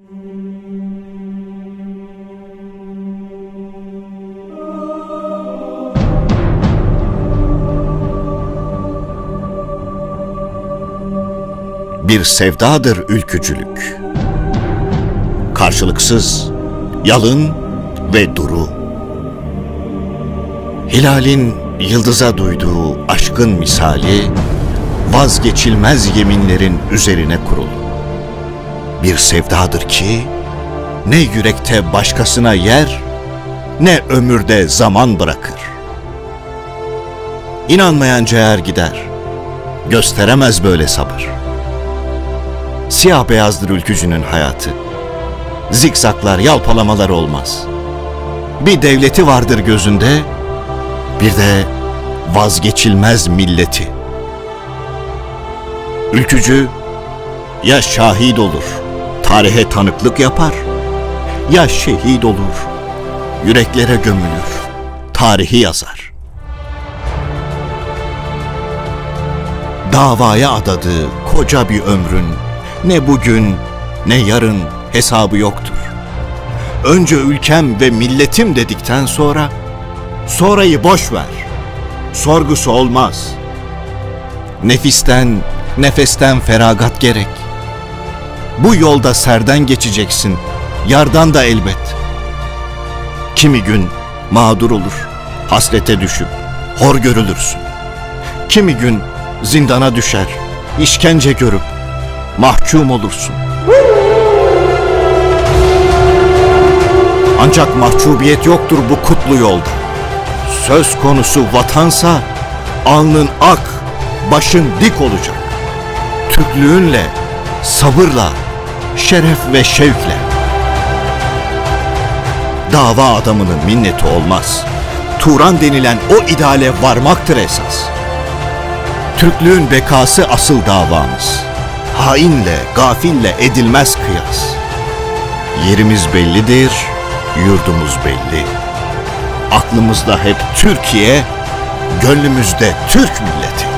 Bir sevdadır ülkücülük. Karşılıksız, yalın ve duru. Hilalin yıldıza duyduğu aşkın misali, vazgeçilmez yeminlerin üzerine kurulu. Bir sevdadır ki, ne yürekte başkasına yer, ne ömürde zaman bırakır. İnanmayan ciğer gider, gösteremez böyle sabır. Siyah beyazdır ülkücünün hayatı. Zikzaklar, yalpalamalar olmaz. Bir devleti vardır gözünde, bir de vazgeçilmez milleti. Ülkücü ya şahit olur, tarihe tanıklık yapar, ya şehit olur, yüreklere gömülür, tarihi yazar. Davaya adadığı koca bir ömrün ne bugün ne yarın hesabı yoktur. Önce ülkem ve milletim dedikten sonra sonrayı boş ver. Sorgusu olmaz. Nefisten, nefesten feragat gerek. Bu yolda serden geçeceksin, yardan da elbet. Kimi gün mağdur olur, hasrete düşüp hor görülürsün. Kimi gün zindana düşer, işkence görüp mahkum olursun. Ancak mahcubiyet yoktur bu kutlu yolda. Söz konusu vatansa alnın ak, başın dik olacak. Türklüğünle, sabırla, şeref ve şevkle. Dava adamının minneti olmaz. Turan denilen o ideale varmaktır esas. Türklüğün bekası asıl davamız. Hainle, gafille edilmez kıyas. Yerimiz bellidir, yurdumuz belli. Aklımızda hep Türkiye, gönlümüzde Türk milleti.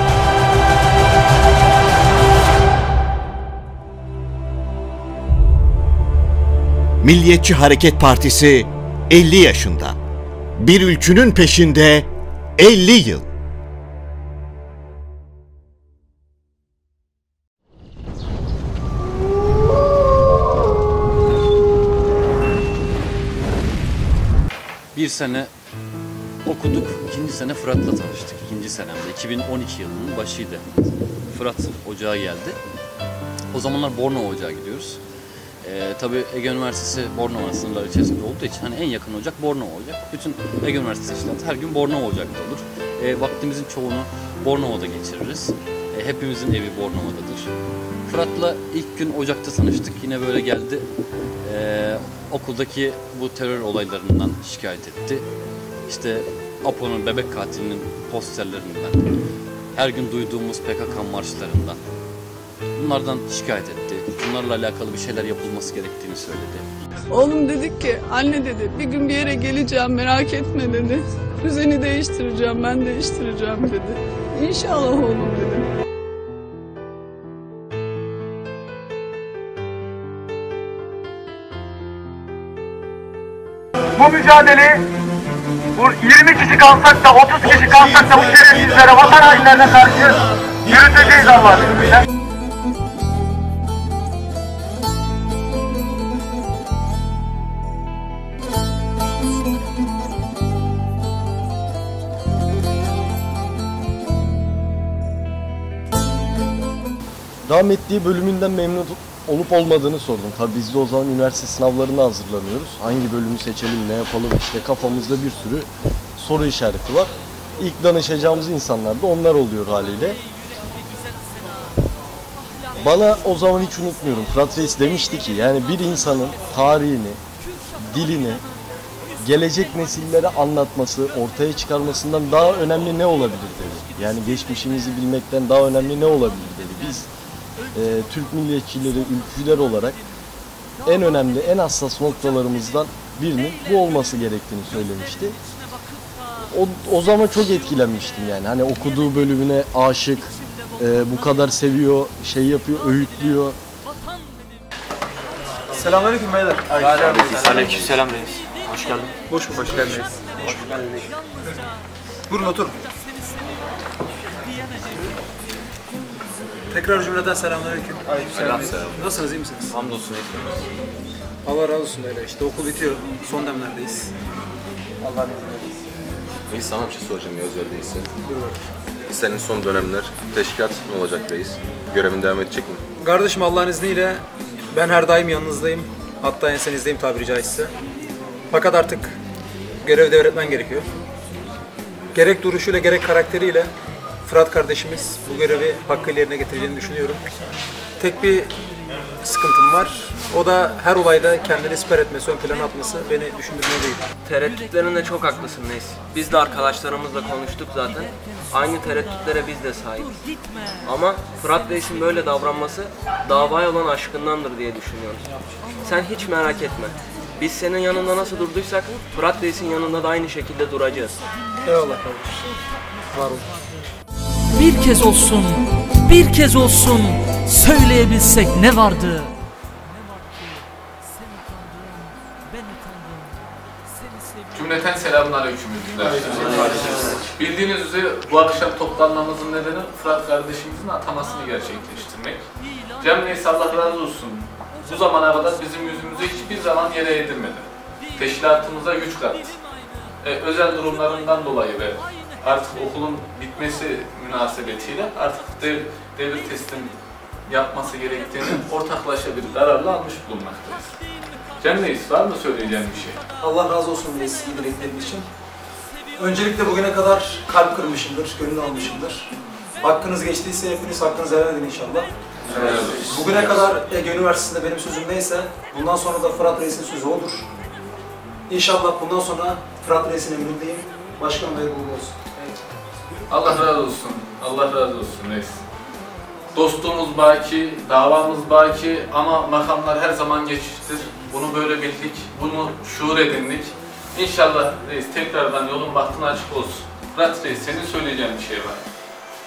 Milliyetçi Hareket Partisi 50 yaşında. Bir ülkünün peşinde 50 yıl. Bir sene okuduk, ikinci sene Fırat'la tanıştık. İkinci senemde, 2012 yılının başıydı. Fırat ocağa geldi. O zamanlar Bornova ocağa gidiyoruz. Ee, tabii Ege Üniversitesi Bornova sınırları içerisinde olduğu için hani en yakın ocak Bornova olacak. Bütün Ege Üniversitesi işleti her gün Bornova ocakta olur. Ee, vaktimizin çoğunu Bornova'da geçiririz. Ee, hepimizin evi Bornova'dadır. Fırat'la ilk gün ocakta tanıştık. Yine böyle geldi. Ee, okuldaki bu terör olaylarından şikayet etti. İşte Apo'nun bebek katilinin posterlerinden, her gün duyduğumuz PKK marşlarından, bunlardan şikayet etti. Bunlarla alakalı bir şeyler yapılması gerektiğini söyledi. Oğlum dedik ki anne dedi bir gün bir yere geleceğim merak etme dedi. Düzeni değiştireceğim ben değiştireceğim dedi. İnşallah oğlum dedim. Bu mücadele bu 20 kişi kalsak da 30 kişi kalsak da bu şerefsizlere, vatan hainlerine karşı yürüteceğiz Allah'ın izniyle. Devam ettiği bölümünden memnun olup olmadığını sordum. Tabii biz de o zaman üniversite sınavlarına hazırlanıyoruz. Hangi bölümü seçelim, ne yapalım işte kafamızda bir sürü soru işareti var. İlk danışacağımız insanlar da onlar oluyor haliyle. Bana o zaman hiç unutmuyorum. Fırat Reis demişti ki yani bir insanın tarihini, dilini, gelecek nesillere anlatması, ortaya çıkarmasından daha önemli ne olabilir dedi. Yani geçmişimizi bilmekten daha önemli ne olabilir dedi. Biz Türk milliyetçileri, ülkücüler olarak en önemli, en hassas noktalarımızdan birinin bu olması gerektiğini söylemişti. O, o zaman çok etkilenmiştim yani. Hani okuduğu bölümüne aşık, e, bu kadar seviyor, şey yapıyor, öğütlüyor. Selamünaleyküm beyler. Aleykümselam reis. Hoş geldin. Hoş bulduk. Hoş geldiniz. Buyurun oturun. Tekrar cümleten selamünaleyküm. Aleykümselam. Nasılsınız, iyi misiniz? Hamdolsun. Allah razı olsun böyle işte okul bitiyor. Son demlerdeyiz. Allah Reis sana bir şey soracağım ya özel değilse. Senin son dönemler teşkilat ne olacak reis? Görevin devam edecek mi? Kardeşim Allah'ın izniyle ben her daim yanınızdayım. Hatta ensenizdeyim tabiri caizse. Fakat artık görev devretmen gerekiyor. Gerek duruşuyla gerek karakteriyle Fırat kardeşimiz bu görevi hakkıyla yerine getireceğini düşünüyorum. Tek bir sıkıntım var. O da her olayda kendini siper etmesi, ön plana atması beni düşündürmüyor değil. Tereddütlerinde çok haklısın Reis. Biz de arkadaşlarımızla konuştuk zaten. Aynı tereddütlere biz de sahibiz. Ama Fırat Reis'in böyle davranması davaya olan aşkındandır diye düşünüyoruz. Sen hiç merak etme. Biz senin yanında nasıl durduysak Fırat Reis'in yanında da aynı şekilde duracağız. Eyvallah kardeşim. Var olun. Bir kez olsun, bir kez olsun söyleyebilsek ne vardı? Cümleten selamun aleyküm. Bildiğiniz üzere bu akşam toplanmamızın nedeni Fırat kardeşimizin atamasını gerçekleştirmek. Cem neyse Allah razı olsun. Bu zamana kadar bizim yüzümüzü hiçbir zaman yere eğdirmedi. Teşkilatımıza güç kattı. E, özel durumlarından dolayı ve artık okulun bitmesi münasebetiyle artık dev, devir teslim yapması gerektiğini ortaklaşa bir kararla almış bulunmaktayız. Cem Reis var mı söyleyeceğim bir şey? Allah razı olsun reis iyi dileklerin için. Öncelikle bugüne kadar kalp kırmışımdır, gönül almışımdır. Hakkınız geçtiyse hepiniz hakkınızı helal edin inşallah. Bugüne kadar Ege Üniversitesi'nde benim sözüm neyse, bundan sonra da Fırat Reis'in sözü odur. İnşallah bundan sonra Fırat Reis'in emrindeyim. Başkanım hayırlı olsun. Allah razı olsun. Allah razı olsun reis. Dostluğumuz baki, davamız baki ama makamlar her zaman geçiştir. Bunu böyle bildik, bunu şuur edindik. İnşallah reis tekrardan yolun bahtın açık olsun. Fırat reis senin söyleyeceğin bir şey var.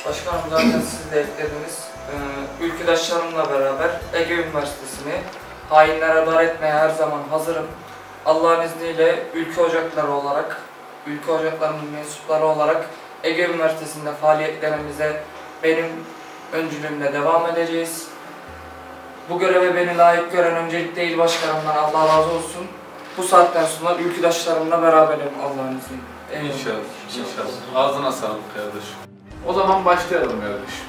Başkanım zaten siz de eklediniz. Ee, ülküdaşlarımla beraber Ege Üniversitesi'ni hainlere dar etmeye her zaman hazırım. Allah'ın izniyle ülke ocakları olarak, ülke ocaklarının mensupları olarak Ege Üniversitesi'nde faaliyetlerimize benim öncülüğümle devam edeceğiz. Bu göreve beni layık gören öncelikle il başkanımdan Allah razı olsun. Bu saatten sonra ülküdaşlarımla beraberim Allah'ın izniyle. İnşallah. İnşallah. Ağzına sağlık kardeşim. O zaman başlayalım kardeşim.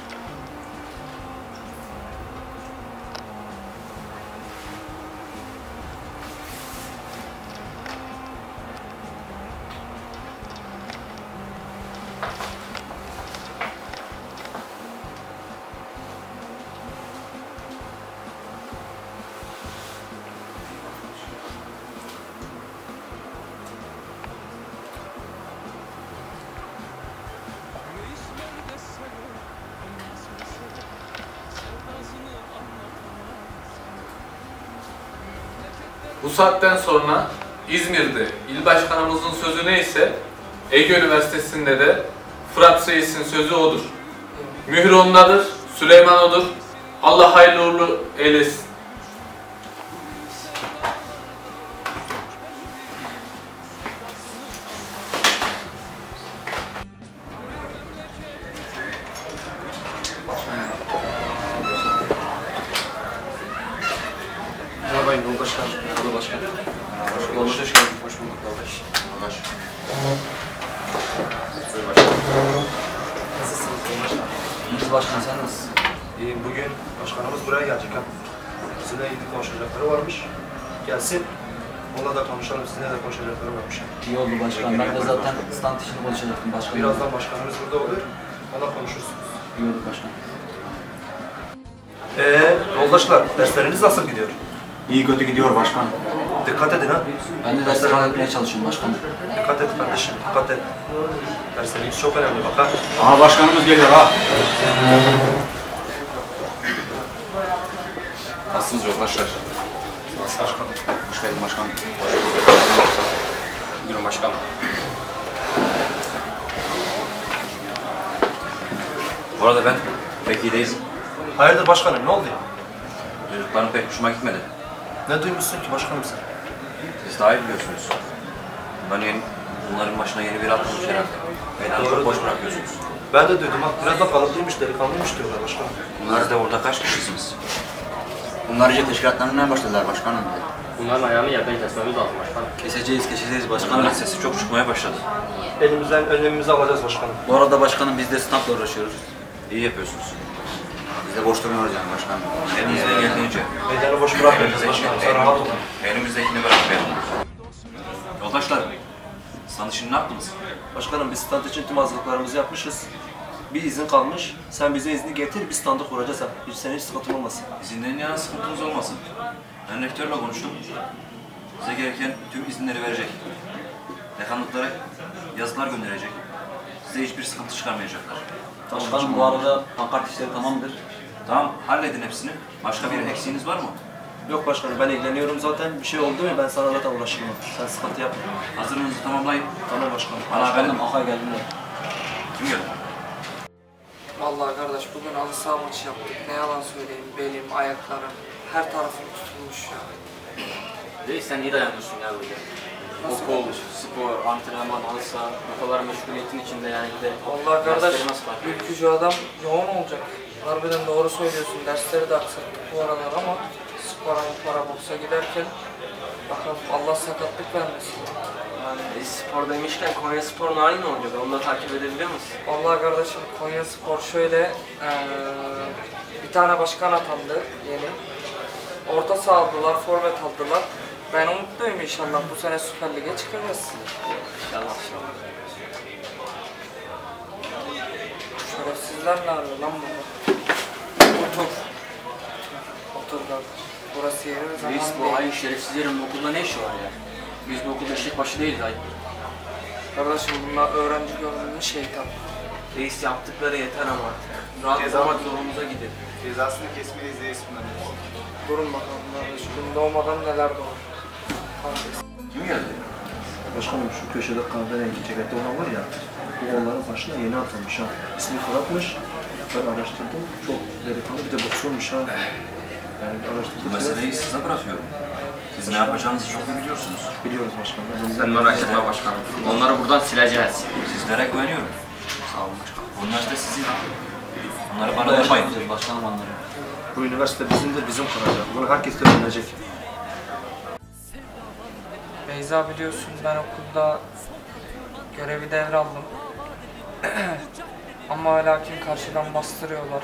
Saatten sonra İzmir'de il başkanımızın sözü neyse Ege Üniversitesi'nde de Fırat Reis'in sözü odur. Mühür ondadır, Süleyman odur. Allah hayırlı uğurlu eylesin. Merhaba Yol Başkan. Başkan. Hoş bulduk. Hoş geldin. Hoş bulduk kardeş. Arkadaş. İyiyiz başkan sen nasılsın? İyi, bugün başkanımız buraya gelecek. Sizinle ilgili konuşacakları varmış. Gelsin. Onunla da konuşalım. Sizinle de konuşacakları varmış. İyi oldu başkan. Ben de zaten stand işini konuşacaktım başkan. Birazdan başkanımız burada olur. Onunla konuşursunuz. İyi oldu başkan. Ee, yoldaşlar, dersleriniz nasıl gidiyor? İyi kötü gidiyor başkan. Dikkat edin ha. Ben de dersleri halletmeye çalışıyorum başkanım. Dikkat et kardeşim, dikkat et. Dersleriniz çok önemli bak ha. Aha başkanımız geliyor ha. Nasılsınız yoldaşlar? Başkanım. Hoş geldin başkanım. Buyurun başkanım. Bu arada ben pek iyi değilim. Hayırdır başkanım, ne oldu ya? Çocuklarım pek hoşuma gitmedi. Ne duymuşsun ki başkanım sen? Siz daha iyi biliyorsunuz. Bunların, yeni, bunların başına yeni bir atılmış herhalde. Meydanı çok boş bırakıyorsunuz. Ben de duydum bak biraz da kalıplıymış, delikanlıymış diyorlar başkanım. Bunlar da orada kaç kişisiniz? Bunlar iyice teşkilatlarına başladılar başkanım. Bunların ayağını yerden kesmemiz lazım başkanım. Keseceğiz, keseceğiz başkanım. Bunların sesi çok çıkmaya başladı. Elimizden önlemimizi alacağız başkanım. Bu arada başkanım biz de standla uğraşıyoruz. İyi yapıyorsunuz. Boş durmuyoruz yani başkanım. Elimizden geldiğince. Meydanı boş bırakmayacağız başkanım. Sen rahat ol. Elimizdekini bırakmayalım. Yoldaşlar, stand işini ne yaptınız? Başkanım biz stand için tüm hazırlıklarımızı yapmışız. Bir izin kalmış. Sen bize izni getir, biz standı kuracağız. Hiç senin hiç sıkıntın olmasın. İzinden yana sıkıntınız olmasın. Ben rektörle konuştum. Size gereken tüm izinleri verecek. Dekanlıklara yazılar gönderecek. Size hiçbir sıkıntı çıkarmayacaklar. Başkanım bu arada pankart işleri tamamdır. Tamam, halledin hepsini. Başka bir eksiğiniz var mı? Yok başkanım ben ilgileniyorum zaten. Bir şey oldu mu ben sana zaten ulaşırım. Sen sıkıntı yapma. Hazırlığınızı tamamlayın. Tamam başkanım. Bana haber edin. Aha geldiler. Kim geldi? Vallahi kardeş bugün halı saha maçı yaptık. Ne yalan söyleyeyim. Belim, ayaklarım, her tarafım tutulmuş ya. Reis sen iyi dayanıyorsun ya böyle. Okul, spor, antrenman, halı saha, bu kadar meşguliyetin içinde yani bir de Vallahi kardeş nasıl ülkücü adam yoğun olacak. Harbiden doğru söylüyorsun. Dersleri de aksattık bu aralar ama spora, para boksa giderken bakalım Allah sakatlık vermesin. Yani E, spor demişken Konya Spor'un hali ne olacak? Onu da takip edebiliyor musun? Vallahi kardeşim Konya Spor şöyle eee, bir tane başkan atandı yeni. Orta saha aldılar, forvet aldılar. Ben umutluyum inşallah bu sene Süper Lig'e çıkacağız. İnşallah. Şerefsizler ne arıyor lan burada? Otur. Otur kardeş. Burası yeri zaman Reis bu değil. ayın şerefsizlerin bu okulda ne işi var ya? Biz bu okulda eşek başı değiliz ay. Kardeşim bunlar öğrenci görünümlü şeytan. Reis yaptıkları yeter ama artık. Rahat Ceza- olmak zorumuza gidin. Cezasını kesmeliyiz reis bunların. Durun bakalım kardeş. Gün doğmadan neler doğar. Kim geldi? Başkanım şu köşede kahverengi ceketli olan var ya, bu onların başına yeni atılmış ha. İsmi Fırat'mış. Ben araştırdım. Çok delikanlı bir de boksörmüş ha. Yani Bu araştırdım. meseleyi size bırakıyorum. Siz ne yapacağınızı çok iyi biliyorsunuz. Biliyoruz başkanım. Sen merak etme başkanım. Onları buradan sileceğiz. Sizlere güveniyorum. Sağ olun başkanım. Bu üniversite sizin. Onları bana yapmayın. Başkanım onları. Bu üniversite bizimdir, bizim kuracak. Bunu herkes de öğrenecek. Beyza biliyorsun ben okulda görevi devraldım. Ama lakin karşıdan bastırıyorlar.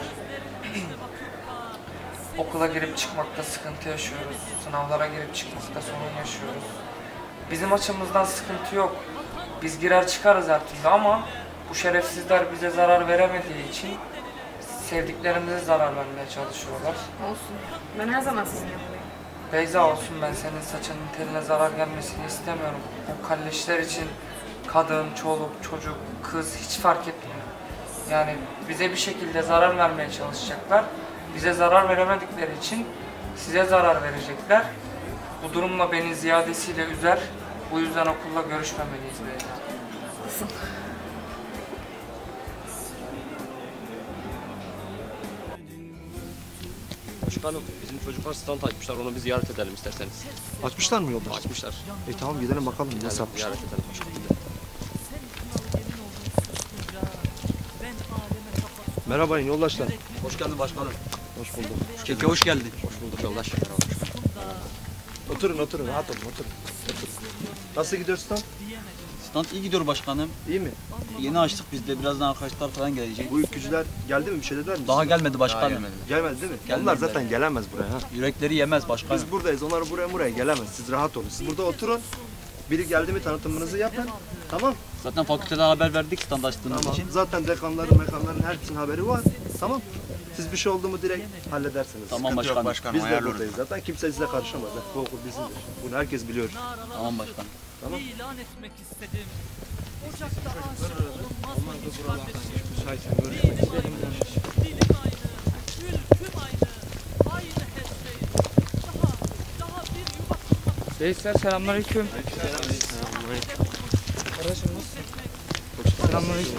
Okula girip çıkmakta sıkıntı yaşıyoruz. Sınavlara girip çıkmakta sorun yaşıyoruz. Bizim açımızdan sıkıntı yok. Biz girer çıkarız her türlü ama bu şerefsizler bize zarar veremediği için sevdiklerimize zarar vermeye çalışıyorlar. Olsun. Ben her zaman sizin yanındayım. Beyza olsun ben senin saçının teline zarar gelmesini istemiyorum. Bu kalleşler için kadın, çoluk, çocuk, kız hiç fark etmiyor. Yani bize bir şekilde zarar vermeye çalışacaklar. Bize zarar veremedikleri için size zarar verecekler. Bu durumla beni ziyadesiyle üzer. Bu yüzden okulla görüşmemeliyiz Beyza. Başkanım bizim çocuklar stand açmışlar onu bir ziyaret edelim isterseniz. Açmışlar mı yolda? Açmışlar. E tamam gidelim bakalım nasıl yapmışlar. Ziyaret edelim başkanım. Merhaba yoldaşlar. Hoş geldin başkanım. Hoş bulduk. Keke hoş geldin. Hoş bulduk yoldaş. Oturun oturun rahat olun oturun. oturun. Nasıl gidiyor stand? Stand iyi gidiyor başkanım. İyi mi? Yeni açtık biz de birazdan arkadaşlar falan gelecek. Bu ülkücüler geldi mi bir şey dediler mi? Daha gelmedi başkanım. gelmedi. Gelmedi değil mi? Gelmedi. Onlar zaten gelemez buraya. Ha. Yürekleri yemez başkanım. Biz buradayız. Onlar buraya buraya gelemez. Siz rahat olun. Siz burada oturun. Biri geldi mi tanıtımınızı yapın. Tamam. Zaten fakülteden haber verdik stand açtığımız Tamam. için. Zaten dekanların, mekanların hepsinin haberi var. Tamam. Siz bir şey oldu mu direkt halledersiniz. Tamam Sıkıntı yok başkanım. Biz de buradayız. Zaten kimse size karışamaz. Bu okul bizimdir. Bunu herkes biliyor. Tamam başkanım. Tamam. İlan etmek istedim. Ocakta aşık olunmaz mı hiç Müsaitsen görüşmek isterim. Dilim aynı, ülküm aynı. Aynı hesreyi. Daha, daha bir yuva Reisler selamünaleyküm. Kardeşim nasılsın? Selamünaleyküm.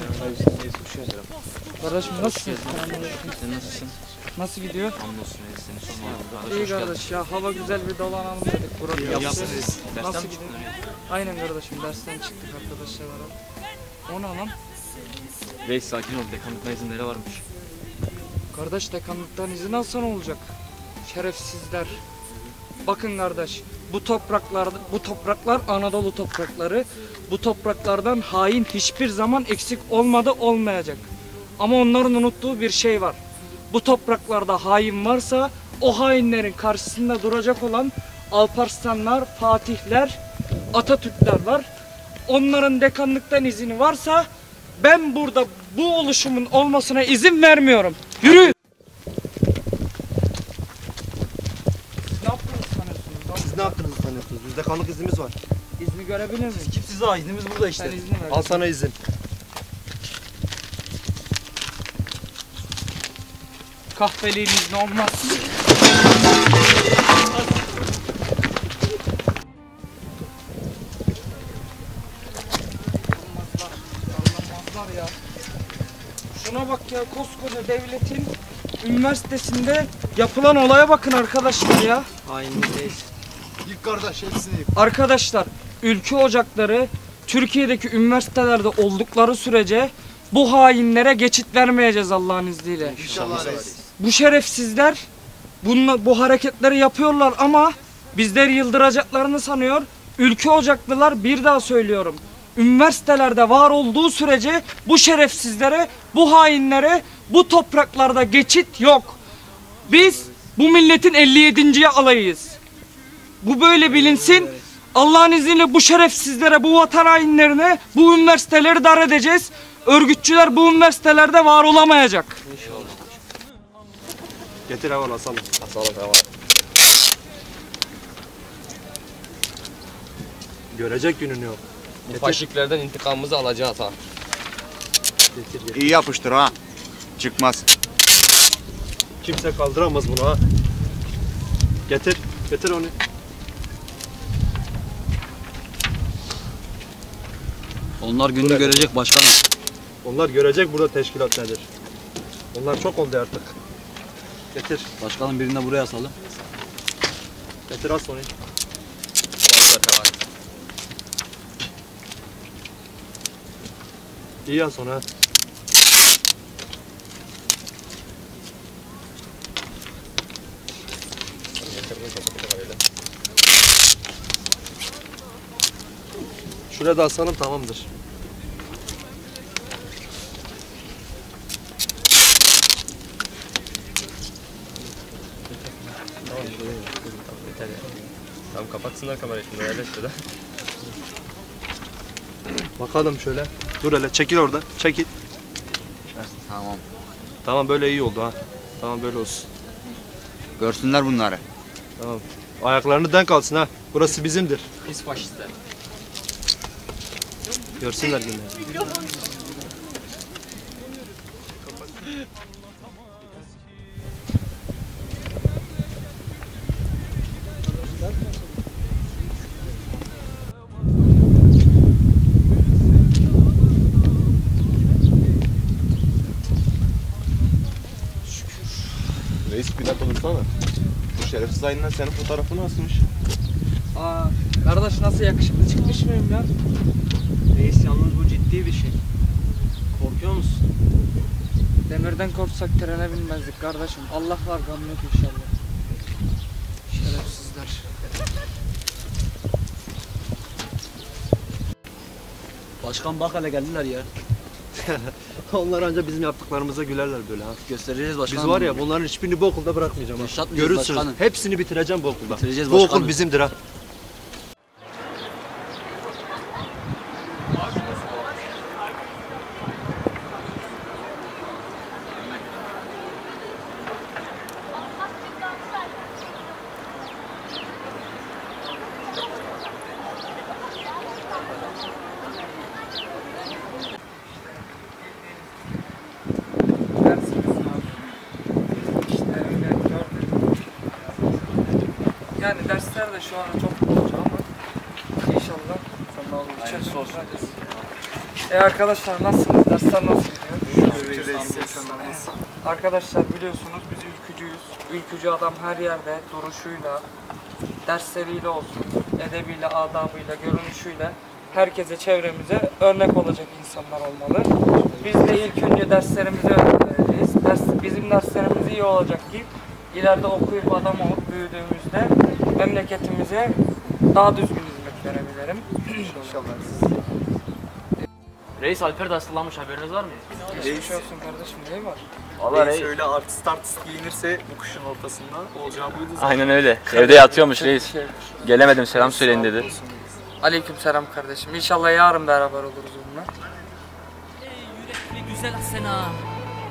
Kardeşim nasılsın? Selamünaleyküm. Sen nasılsın? Nasıl gidiyor? Hamdolsun reis seni sormalı. İyi kardeş ya hava güzel bir dolanalım dedik. İyi yaptınız. Dersten Nasıl gidiyor? Aynen kardeşim dersten çıktık arkadaşlar beraber. O ne lan? Reis sakin ol dekanlıkla izinleri varmış. Kardeş dekanlıktan izin alsan olacak. Şerefsizler. Bakın kardeş bu topraklar bu topraklar Anadolu toprakları. Bu topraklardan hain hiçbir zaman eksik olmadı olmayacak. Ama onların unuttuğu bir şey var. Bu topraklarda hain varsa o hainlerin karşısında duracak olan Alparslanlar, Fatihler, Atatürkler var. Onların dekanlıktan izini varsa ben burada bu oluşumun olmasına izin vermiyorum. Yürü! Ne yaptınız sanıyorsunuz? lan? Siz ne yaptığınızı sanıyorsunuz? Bizde kanlık iznimiz var. İzni görebilir miyim? Kimsiz ha iznimiz burada işte. Sen izni ver. Al sana izin. Kahveliğin izni olmaz. Ya. Şuna bak ya koskoca devletin üniversitesinde yapılan olaya bakın arkadaşlar ya. Hainlikteyiz. Yık kardeş hepsini yık. Arkadaşlar ülke ocakları Türkiye'deki üniversitelerde oldukları sürece bu hainlere geçit vermeyeceğiz Allah'ın izniyle. İnşallah. Bu şerefsizler bunla, bu hareketleri yapıyorlar ama bizler yıldıracaklarını sanıyor. Ülke ocaklılar bir daha söylüyorum. Üniversitelerde var olduğu sürece bu şerefsizlere, bu hainlere, bu topraklarda geçit yok. Biz bu milletin 57. alayıyız. Bu böyle bilinsin. Allah'ın izniyle bu şerefsizlere, bu vatan hainlerine bu üniversiteleri dar edeceğiz. Örgütçüler bu üniversitelerde var olamayacak. Getir havalı asalım. Asalım hava. Görecek gününü yok. Bu faşiklerden intikamımızı alacağız ha. Getir, getir. İyi yapıştır ha. Çıkmaz. Kimse kaldıramaz bunu ha. Getir. Getir onu. Onlar gününü görecek başkanım. Onlar görecek burada teşkilat nedir. Onlar çok oldu artık. Getir. Başkanım birini de buraya asalım. Getir as onu. İyi as onu ha. Şuraya da asalım tamamdır. Tamam buraya yeter ya. Tamam kapatsınlar kamerayı şimdi yerleş şurada. Bakalım şöyle. Dur hele çekil orada. Çekil. Tamam. Tamam böyle iyi oldu ha. Tamam böyle olsun. Görsünler bunları. Tamam. Ayaklarını denk alsın ha. Burası bizimdir. Biz faşistler. Görsünler günleri. Reis bir dakika dursana. Bu şerefsiz hainler senin fotoğrafını asmış. Aa, kardeş nasıl yakışıklı çıkmış mıyım ya? Reis yalnız bu ciddi bir şey. Korkuyor musun? Demirden korksak trene binmezdik kardeşim. Allah var gam yok inşallah. Şerefsizler. Başkan bak hele geldiler ya. Onlar ancak bizim yaptıklarımıza gülerler böyle ha. Göstereceğiz başkanım. Biz var ya bunların hiçbirini bu okulda bırakmayacağım ha. Reşat mıyız Görürsünüz. başkanım? Hepsini bitireceğim bu okulda. Bitireceğiz bu okul başkanım. bizimdir ha. Dersimiz var. İşte öyle gördüm. Yani dersler de şu an çok bolca ama inşallah sonra olur. Hayırlısı olsun. E arkadaşlar nasılsınız? Dersler nasıl gidiyor? Arkadaşlar biliyorsunuz biz ülkü ülkücüyüz. Ülkücü adam her yerde duruşuyla, dersleriyle olsun, edebiyle, adabıyla, görünüşüyle herkese, çevremize örnek olacak insanlar olmalı. Biz de ilk önce derslerimize önem vereceğiz. Ders, bizim derslerimiz iyi olacak ki ileride okuyup adam olup büyüdüğümüzde memleketimize daha düzgün hizmet verebilirim. İnşallah. Reis Alper de hastalanmış haberiniz var mı? Geçmiş olsun kardeşim, neyi var? Vallahi Reis reis. öyle artist artist giyinirse bu kışın ortasında olacağı buydu zaten. Aynen öyle. Evde yatıyormuş reis. Gelemedim selam söyleyin dedi. Aleyküm selam kardeşim. İnşallah yarın beraber oluruz onunla. Yürekli güzel Asena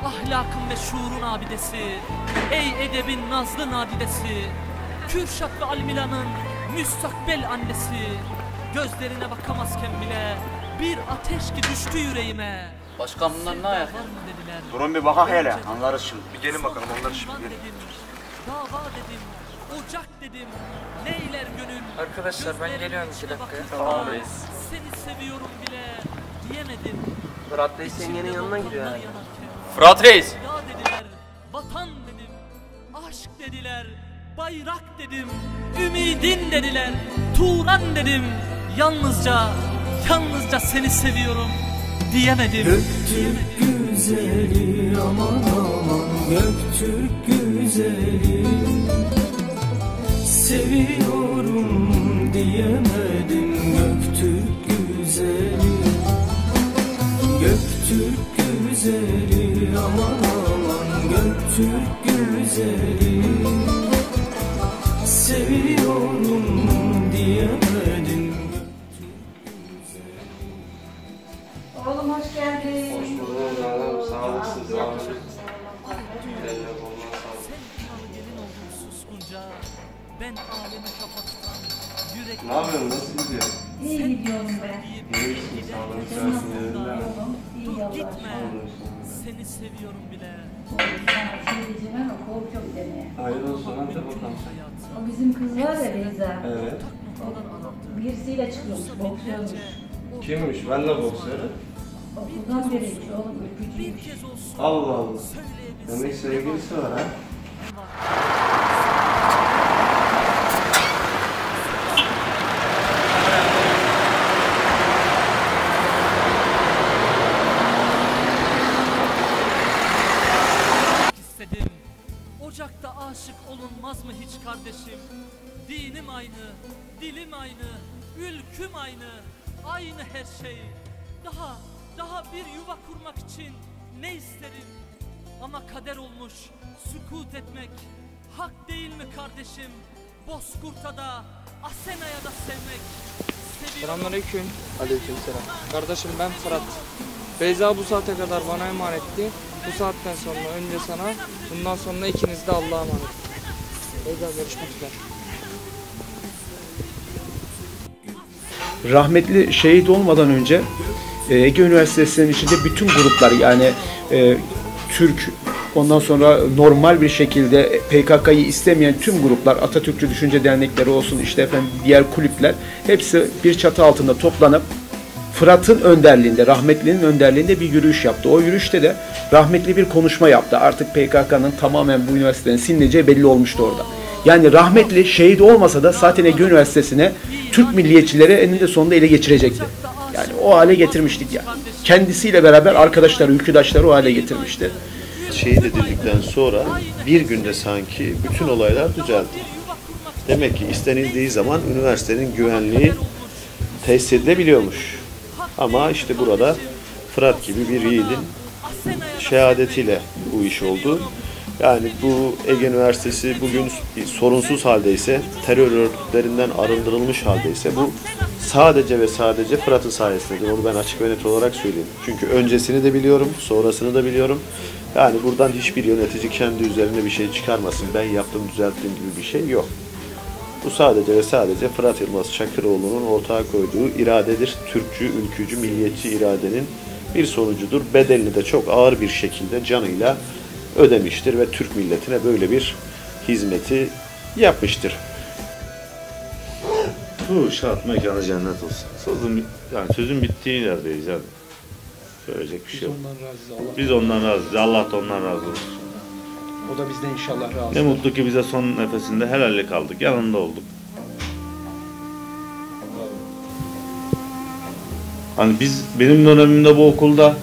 Ahlakın ve şuurun abidesi Ey edebin nazlı nadidesi Kürşat ve Almila'nın müstakbel annesi Gözlerine bakamazken bile Bir ateş ki düştü yüreğime Başkan bunlar ne ayak? dediler Durun bir bakak hele anlarız şimdi. Bir gelin bakalım onları şimdi. dedim Dava dedim Ocak dedim Neyler gönül Arkadaşlar ben geliyorum iki dakikaya. Tamam reis Seni seviyorum bile Diyemedim Fırat Reis yengenin yanına gidiyor yani. Fırat Reis. Ya dediler, vatan dedim, aşk dediler, bayrak dedim, ümidin dediler, Turan dedim. Yalnızca, yalnızca seni seviyorum diyemedim. Göktürk güzeli aman aman Göktürk güzeli Seviyorum diyemedim Göktürk güzeli Göktürk güzeli aman aman Göktürk güzeli Seviyorum diyemedim Oğlum hoş geldin. Hoş bulduk hanım. Sağ olasın. Sağ olasın. Suskunca ben alemi kapatsam yürek... Ne yapıyorsun? Nasıl gidiyor? İyi gidiyorum ben. İyisin. Sağ olun. Senin Sensin yerinde. İyi Dur gitme, seni seviyorum bile. Diyeceğim ama korkuyorum demeye. Hayırlı olsun. Hadi bakalım. O bizim kız var ya Beyza. Evet. O birisiyle çıkıyormuş, boksörmüş. Kimmiş? Ben de boksörüm. Okuldan biriymiş oğlum, ülkücüymüş. Allah Allah. Demek sevgilisi var ha? Kardeşim? Dinim aynı, dilim aynı, ülküm aynı, aynı her şey. Daha, daha bir yuva kurmak için ne isterim? Ama kader olmuş sükut etmek. Hak değil mi kardeşim? Bozkurt'a da, Asena'ya da sevmek. Selamünaleyküm. Aleykümselam. Kardeşim ben Fırat. Beyza bu saate kadar bana emanetti. Bu saatten sonra önce sana, bundan sonra ikiniz de Allah'a emanet. Beyza görüşmek üzere. rahmetli şehit olmadan önce e, Ege Üniversitesi'nin içinde bütün gruplar yani e, Türk ondan sonra normal bir şekilde PKK'yı istemeyen tüm gruplar Atatürkçü Düşünce Dernekleri olsun işte efendim diğer kulüpler hepsi bir çatı altında toplanıp Fırat'ın önderliğinde, rahmetlinin önderliğinde bir yürüyüş yaptı. O yürüyüşte de rahmetli bir konuşma yaptı. Artık PKK'nın tamamen bu üniversitenin silineceği belli olmuştu orada. Yani rahmetli şehit olmasa da zaten Ege Üniversitesi'ne Türk milliyetçileri eninde sonunda ele geçirecekti. Yani o hale getirmiştik yani. Kendisiyle beraber arkadaşları, ülküdaşları o hale getirmişti. şehit edildikten sonra bir günde sanki bütün olaylar düzeldi. Demek ki istenildiği zaman üniversitenin güvenliği tesis edilebiliyormuş. Ama işte burada Fırat gibi bir yiğidin şehadetiyle bu iş oldu. Yani bu Ege Üniversitesi bugün sorunsuz haldeyse, terör örgütlerinden arındırılmış haldeyse bu sadece ve sadece Fırat'ın sayesindedir. Onu ben açık ve net olarak söyleyeyim. Çünkü öncesini de biliyorum, sonrasını da biliyorum. Yani buradan hiçbir yönetici kendi üzerine bir şey çıkarmasın. Ben yaptım, düzelttim gibi bir şey yok. Bu sadece ve sadece Fırat Yılmaz Çakıroğlu'nun ortaya koyduğu iradedir. Türkçü, ülkücü, milliyetçi iradenin bir sonucudur. Bedelini de çok ağır bir şekilde canıyla ödemiştir ve Türk milletine böyle bir hizmeti yapmıştır. Bu şart mekanı cennet olsun. Sözüm, bit- yani sözün bittiği yerdeyiz yani. Söyleyecek bir şey yok. Biz ondan razıyız. Allah da ondan razı olsun. O da bizden inşallah razı Ne mutlu ki bize son nefesinde helallik aldık. Yanında olduk. Hani biz benim dönemimde bu okulda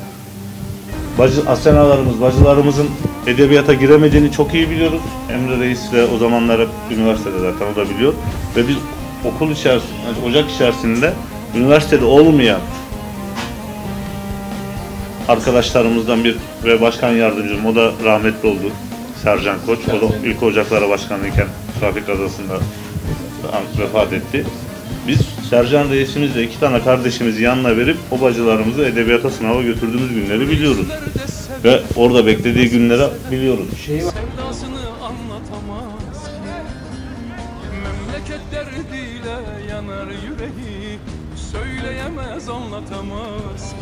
bacı, asenalarımız, bacılarımızın edebiyata giremediğini çok iyi biliyoruz. Emre Reis ve o zamanlar hep üniversitede zaten o da biliyor. Ve biz okul içerisinde, ocak içerisinde üniversitede olmayan arkadaşlarımızdan bir ve başkan yardımcım o da rahmetli oldu. Sercan Koç. O da ilk ocaklara başkanlıyken trafik kazasında vefat etti. Biz Sercan reisimizle iki tane kardeşimizi yanına verip o bacılarımızı edebiyata sınava götürdüğümüz günleri biliyoruz. Ve orada beklediği günleri biliyoruz. Sevdasını anlatamaz Memleket derdiyle yanar yüreği Söyleyemez anlatamaz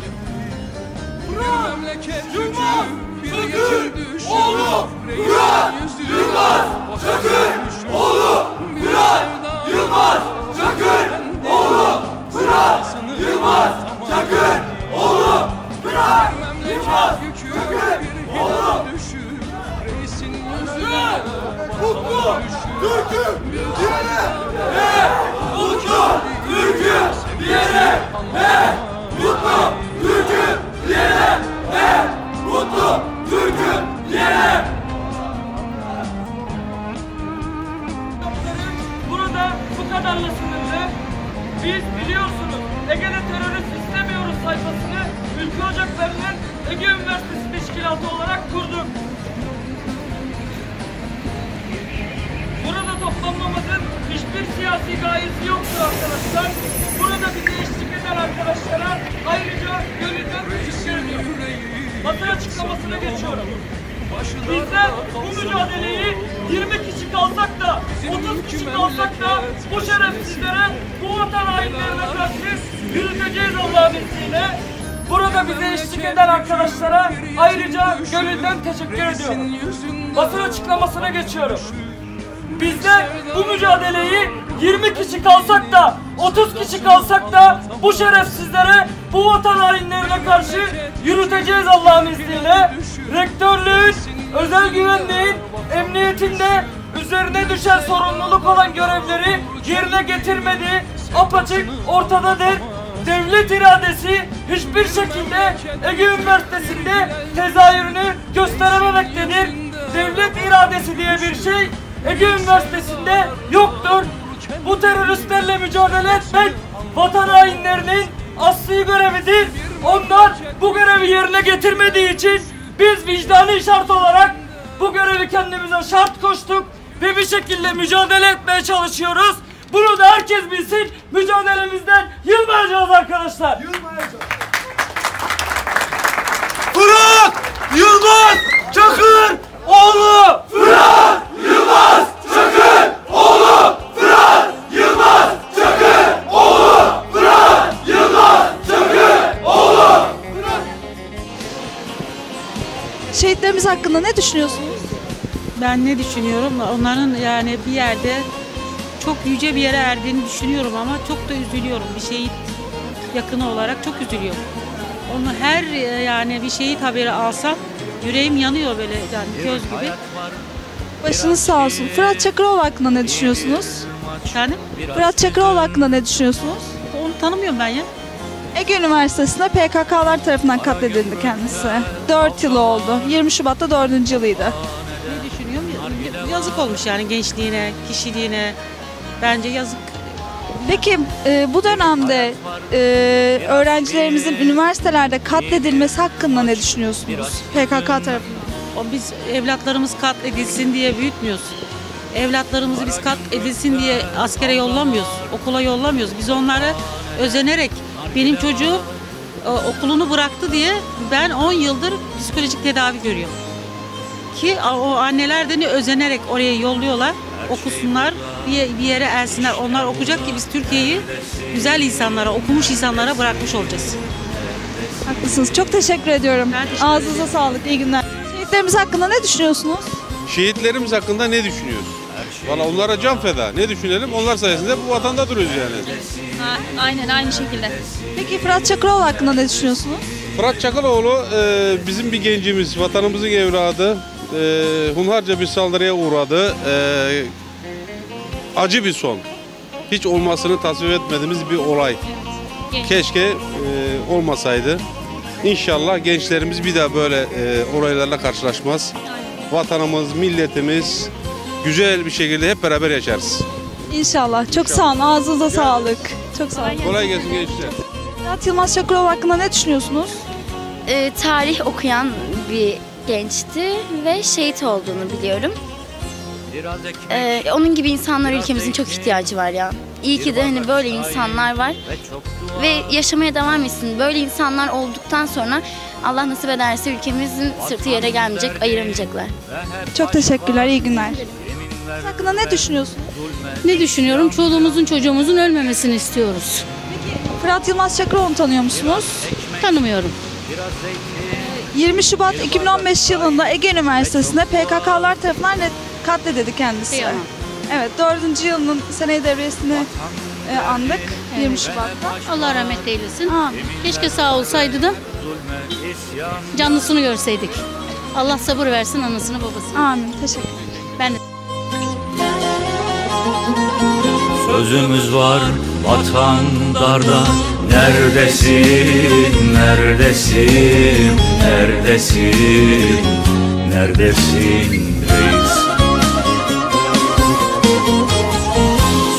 Bir bir gece düşür Oğlu Murat Yılmaz Çakır Oğlu Murat Yılmaz Çakır Oğlu Murat Yılmaz Çakır Oğlu Murat Yılmaz Çakır Oğlu. Reisin yüzüne Mutlu Türk'üm diyene He Mutlu Türk'üm diyene He Mutlu. Türk'üm Burada bu kadarla sınırlı. Biz biliyorsunuz Ege'de terörist istemiyoruz sayfasını Ülke Ocakları'nın Ege Üniversitesi Teşkilatı olarak kurduk. Burada toplanmamızın hiçbir siyasi gayesi yoktur arkadaşlar. Burada bize eşlik eden arkadaşlara ayrıca gönülden teşekkür ediyorum. Basın açıklamasına geçiyorum. Bizler bu mücadeleyi 20 kişi kalsak da 30 kişi kalsak da bu şerefsizlere, bu vatan hainlerine karşı yürüteceğiz Allah'ın izniyle. Burada bize eşlik eden arkadaşlara ayrıca gönülden teşekkür ediyorum. Basın açıklamasına geçiyorum. Bizler bu mücadeleyi 20 kişi kalsak da 30 kişi kalsak da bu şerefsizlere, bu vatan hainlerine karşı yürüteceğiz Allah'ın izniyle. Rektörlüğün, özel güvenliğin, emniyetinde üzerine düşen sorumluluk olan görevleri yerine getirmediği apaçık ortadadır. Devlet iradesi hiçbir şekilde Ege Üniversitesi'nde tezahürünü gösterememektedir. Devlet iradesi diye bir şey Ege Üniversitesi'nde yoktur. Bu teröristlerle mücadele etmek vatan hainlerinin asli görevidir. Onlar bu görevi yerine getirmediği için biz vicdani şart olarak bu görevi kendimize şart koştuk ve bir şekilde mücadele etmeye çalışıyoruz. Bunu da herkes bilsin. Mücadelemizden yılmayacağız arkadaşlar. Fırat Yılmaz Çakır oğlu Fırat Yılmaz Şehitlerimiz hakkında ne düşünüyorsunuz? Ben ne düşünüyorum? Onların yani bir yerde çok yüce bir yere erdiğini düşünüyorum ama çok da üzülüyorum. Bir şehit yakını olarak çok üzülüyorum. Onu her e, yani bir şehit haberi alsam yüreğim yanıyor böyle yani köz gibi. Başınız sağ olsun. Fırat Çakıroğlu hakkında ne düşünüyorsunuz? Efendim? Fırat Çakıroğlu hakkında ne düşünüyorsunuz? Onu tanımıyorum ben ya. Ege Üniversitesi'nde PKK'lar tarafından katledildi kendisi. 4 yıl oldu. 20 Şubat'ta 4. yılıydı. Ne düşünüyorum? Yazık olmuş yani gençliğine, kişiliğine. Bence yazık. Peki e, bu dönemde e, öğrencilerimizin üniversitelerde katledilmesi hakkında ne düşünüyorsunuz? PKK tarafından. O biz evlatlarımız katledilsin diye büyütmüyoruz. Evlatlarımızı biz katledilsin diye askere yollamıyoruz, okula yollamıyoruz. Biz onlara özenerek benim çocuğum e, okulunu bıraktı diye ben 10 yıldır psikolojik tedavi görüyorum. Ki o anneler de ne özenerek oraya yolluyorlar, okusunlar, bir, bir yere ersinler. Onlar okuyacak ki biz Türkiye'yi güzel insanlara, okumuş insanlara bırakmış olacağız. Haklısınız. Çok teşekkür ediyorum. Ağzınıza sağlık. İyi günler. Şehitlerimiz hakkında ne düşünüyorsunuz? Şehitlerimiz hakkında ne düşünüyoruz? Valla onlara can feda. Ne düşünelim? Onlar sayesinde bu vatanda duruyoruz yani. aynen aynı şekilde. Peki Fırat Çakıroğlu hakkında ne düşünüyorsunuz? Fırat Çakaloğlu e, bizim bir gencimiz, vatanımızın evladı. e, hunharca bir saldırıya uğradı. E, acı bir son. Hiç olmasını tasvip etmediğimiz bir olay. Keşke e, olmasaydı. İnşallah gençlerimiz bir daha böyle e, olaylarla karşılaşmaz. Vatanımız, milletimiz güzel bir şekilde hep beraber yaşarız. İnşallah. Çok sağ olun. Ağzınıza sağlık. Çok sağ olun. Kolay gelsin gençler. Fırat Yılmaz Çakırov hakkında ne düşünüyorsunuz? Ee, tarih okuyan bir gençti ve şehit olduğunu biliyorum. Ee, onun gibi insanlar ülkemizin çok ihtiyacı var ya. İyi ki de hani böyle insanlar var ve yaşamaya devam etsin. Böyle insanlar olduktan sonra Allah nasip ederse ülkemizin sırtı yere gelmeyecek, ayıramayacaklar. Çok teşekkürler. İyi günler. Hakkında ne düşünüyorsunuz? Ne düşünüyorum? Çoluğumuzun çocuğumuzun ölmemesini istiyoruz. Fırat Yılmaz Çakırov'u tanıyor musunuz? Tanımıyorum. 20 Şubat 2015 yılında Ege Üniversitesi'nde PKK'lar tarafından ret- katledildi kendisi. Kıyamam. Evet, dördüncü yılının seneyi devriyesini e, andık 20 Şubat'ta. Allah rahmet eylesin. Keşke sağ olsaydı da canlısını görseydik. Allah sabır versin anasını babasını. Amin. Teşekkür Ben de Sözümüz var vatan darda Neredesin, neredesin, neredesin, neredesin reis?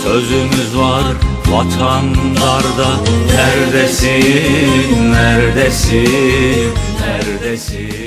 Sözümüz var vatan darda Neredesin, neredesin, neredesin